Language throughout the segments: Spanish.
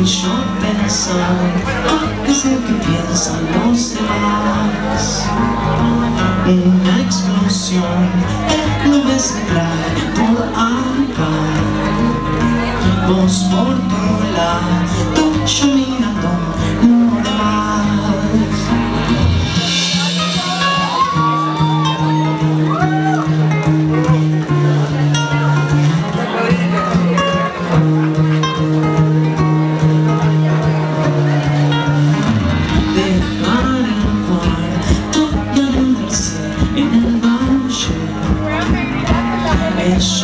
y yo pensar qué es lo que piensan los demás. Una explosión lo ves por acá. Vos por tu lado yo mi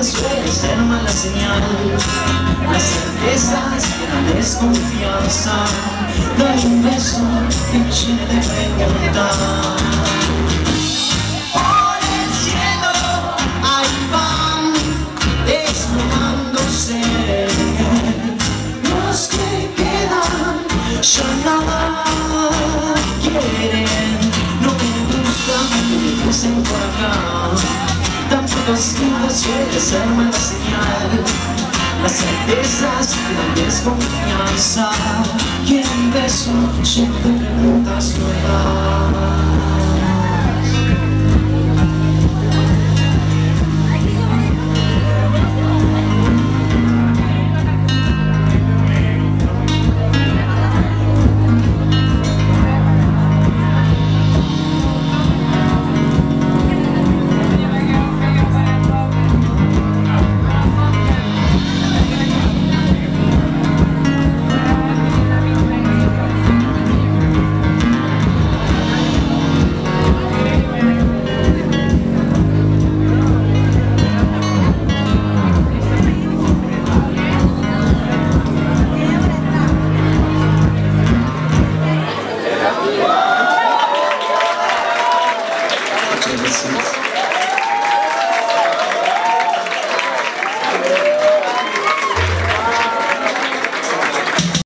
Suele ser mala señal. Las certezas que la desconfianza. Dame un beso que llene de preguntas Tampoco dudas suele ser mala señal. Las certezas que dan desconfianza. Quieren beso, de preguntas nuevas